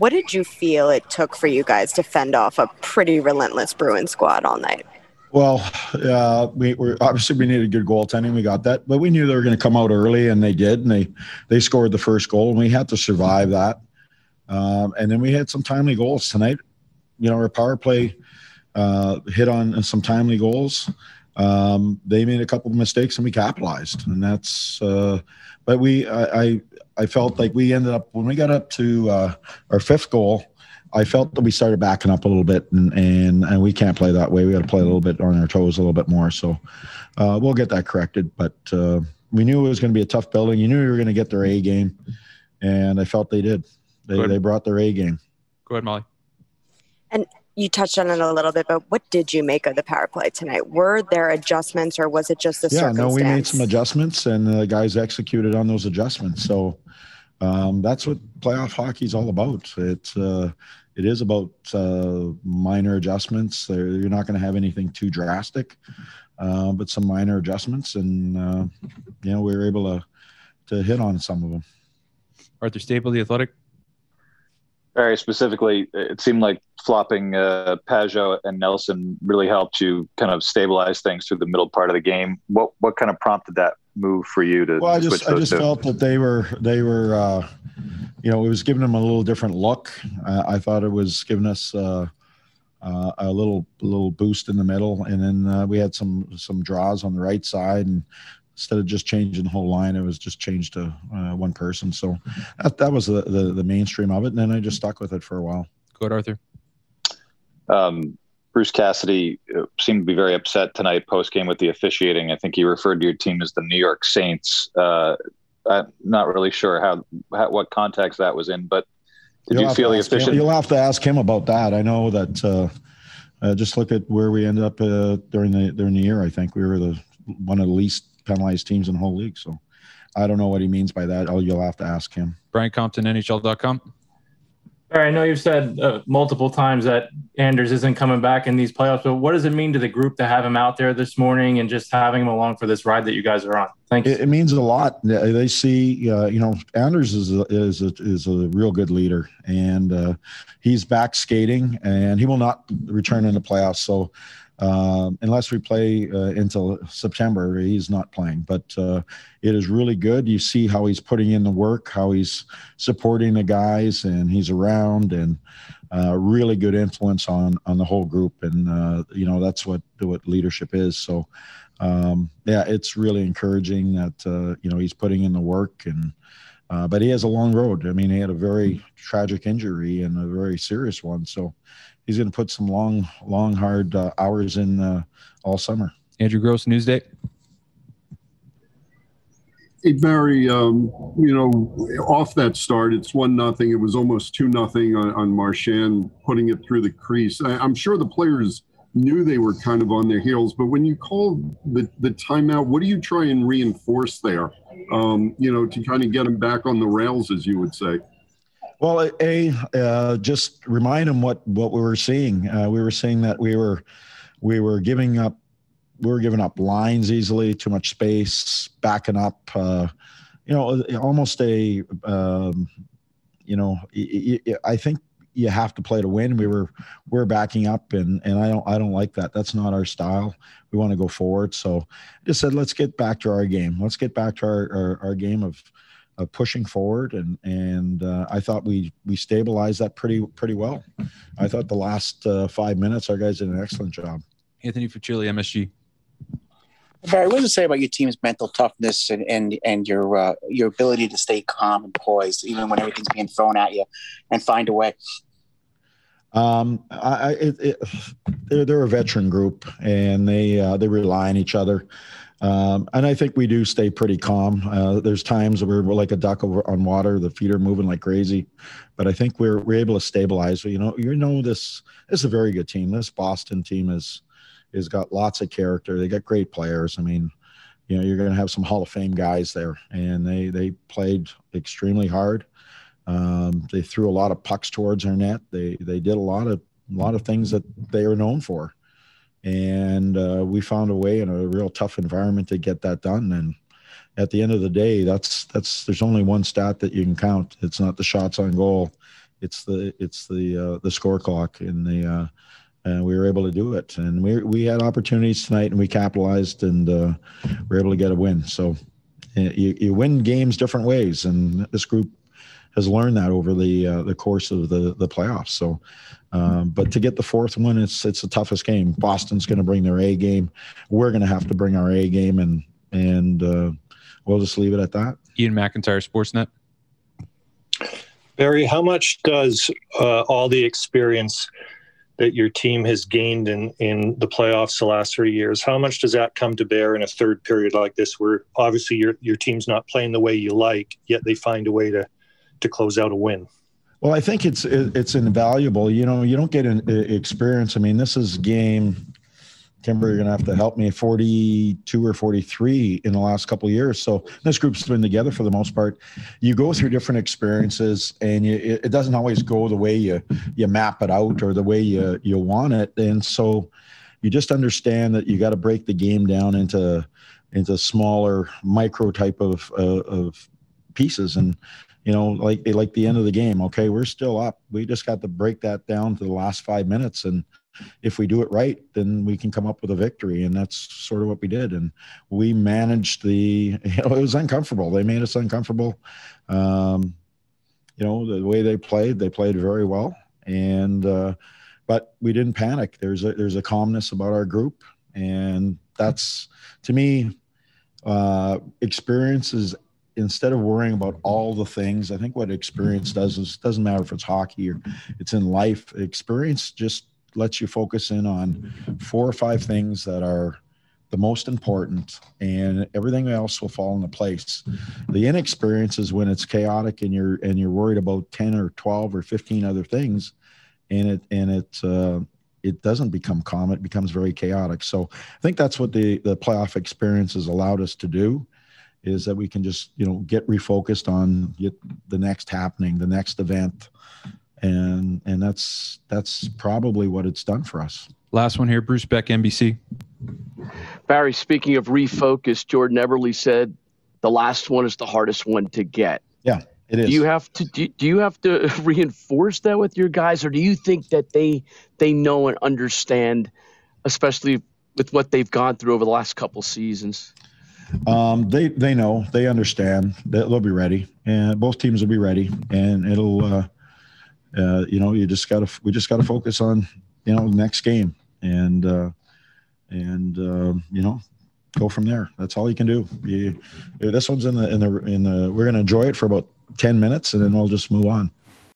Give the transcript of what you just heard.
What did you feel it took for you guys to fend off a pretty relentless Bruin squad all night? Well, uh, we were obviously we needed good goaltending. We got that, but we knew they were going to come out early, and they did. And they they scored the first goal, and we had to survive that. Um, and then we had some timely goals tonight. You know, our power play uh, hit on some timely goals. Um, they made a couple of mistakes, and we capitalized. And that's. Uh, but we, I, I, I felt like we ended up when we got up to uh, our fifth goal I felt that we started backing up a little bit, and and, and we can't play that way. We got to play a little bit on our toes a little bit more. So uh, we'll get that corrected. But uh, we knew it was going to be a tough building. You knew we were going to get their A game, and I felt they did. They they brought their A game. Go ahead, Molly. And you touched on it a little bit, but what did you make of the power play tonight? Were there adjustments, or was it just the yeah? No, we made some adjustments, and the guys executed on those adjustments. So um, that's what playoff hockey is all about. It's uh, it is about uh, minor adjustments. They're, you're not going to have anything too drastic, uh, but some minor adjustments, and uh, you know we were able to to hit on some of them. Arthur Staple, the Athletic. Very specifically, it seemed like flopping uh, Pageau and Nelson really helped you kind of stabilize things through the middle part of the game. What what kind of prompted that move for you to? Well, I just I just two? felt that they were they were uh, you know it was giving them a little different look. Uh, I thought it was giving us uh, uh, a little little boost in the middle, and then uh, we had some some draws on the right side, and instead of just changing the whole line, it was just changed to uh, one person. So that that was the, the, the mainstream of it, and then I just stuck with it for a while. Go ahead, Arthur. Um, Bruce Cassidy uh, seemed to be very upset tonight post game with the officiating. I think he referred to your team as the New York Saints. Uh, I'm not really sure how, how, what context that was in, but did you'll you feel the officiating? You'll have to ask him about that. I know that. Uh, uh, just look at where we ended up uh, during the during the year. I think we were the one of the least penalized teams in the whole league. So I don't know what he means by that. Oh, you'll have to ask him. Brian Compton, NHL.com. All right, I know you've said uh, multiple times that Anders isn't coming back in these playoffs, but what does it mean to the group to have him out there this morning and just having him along for this ride that you guys are on? Thanks. It, it means a lot. They see, uh, you know, Anders is a, is a, is a real good leader, and uh, he's back skating, and he will not return in the playoffs. So um, unless we play uh, until September, he's not playing. But uh, it is really good. You see how he's putting in the work, how he's supporting the guys, and he's around, and uh, really good influence on on the whole group. And uh, you know that's what what leadership is. So um, yeah, it's really encouraging that uh, you know he's putting in the work and. Uh, but he has a long road. I mean, he had a very tragic injury and a very serious one. So he's going to put some long, long, hard uh, hours in uh, all summer. Andrew Gross, Newsday. Hey Barry, um, you know, off that start, it's one nothing. It was almost two nothing on, on Marchand putting it through the crease. I, I'm sure the players knew they were kind of on their heels, but when you call the the timeout, what do you try and reinforce there? Um, you know, to kind of get them back on the rails, as you would say. Well, a uh, just remind them what what we were seeing. Uh, we were seeing that we were we were giving up we were giving up lines easily, too much space, backing up. Uh, you know, almost a um, you know. I think you have to play to win. We were we're backing up, and and I don't I don't like that. That's not our style. We want to go forward. So I just said, let's get back to our game. Let's get back to our our, our game of uh, pushing forward, and and uh, I thought we we stabilized that pretty pretty well. I thought the last uh, five minutes, our guys did an excellent job. Anthony Fucilli, MSG. Barry, what does it say about your team's mental toughness and and, and your uh, your ability to stay calm and poised even when everything's being thrown at you and find a way? Um, I, it, it, they're they're a veteran group and they uh, they rely on each other. Um, and I think we do stay pretty calm. Uh, there's times where we're like a duck over on water, the feet are moving like crazy, but I think we're we're able to stabilize. You know, you know this, this is a very good team. This Boston team is is got lots of character. They got great players. I mean, you know, you're going to have some Hall of Fame guys there, and they they played extremely hard. Um, they threw a lot of pucks towards our net. They they did a lot of a lot of things that they are known for and uh, we found a way in a real tough environment to get that done and at the end of the day that's that's there's only one stat that you can count it's not the shots on goal it's the it's the uh, the score clock and the uh, and we were able to do it. And we we had opportunities tonight, and we capitalized, and uh, we were able to get a win. So uh, you, you win games different ways, and this group has learned that over the uh, the course of the the playoffs. So, um, but to get the fourth one, it's it's the toughest game. Boston's going to bring their A game. We're going to have to bring our A game, and and uh, we'll just leave it at that. Iain McIntyre, Sportsnet. Barry, how much does uh, all the experience that your team has gained in in the playoffs the last three years, how much does that come to bear in a third period like this, where obviously your your team's not playing the way you like, yet they find a way to to close out a win? Well, I think it's it's invaluable. You know, you don't get an experience. I mean, this is game Kimber, you're going to have to help me. 42 or 43 in the last couple years. So this group's been together for the most part. You go through different experiences, and you, it doesn't always go the way you you map it out or the way you you want it. And so you just understand that you got to break the game down into into smaller micro type of uh, of pieces and you know like they like the end of the game okay we're still up we just got to break that down to the last five minutes and if we do it right, then we can come up with a victory. And that's sort of what we did. And we managed the, you know, it was uncomfortable. They made us uncomfortable. Um, you know, the way they played, they played very well. And, uh, but we didn't panic. There's a, there's a calmness about our group. And that's, to me, uh, experience is instead of worrying about all the things, I think what experience does is doesn't matter if it's hockey or it's in life. Experience just lets you focus in on four or five things that are the most important and everything else will fall into place. The inexperience is when it's chaotic and you're and you're worried about 10 or 12 or 15 other things and it and it uh, it doesn't become calm. It becomes very chaotic. So i think that's what the the playoff experience has allowed us to do is that we can just you know get refocused on get the next happening the next event and and that's that's probably what it's done for us. Last one here, Bruce Beck, NBC. Barry, speaking of refocus, Jordan Eberle said the last one is the hardest one to get. Yeah, it is. Do you have to do, do you have to reinforce that with your guys, or do you think that they they know and understand, especially with what they've gone through over the last couple seasons? Um, they they know they understand that they'll be ready, and both teams will be ready, and it'll. Uh, uh, you know, you just got to we just got to focus on you know next game and uh, and uh, you know go from there. That's all you can do. You, this one's in the in the in the we're gonna enjoy it for about ten minutes and then we'll just move on.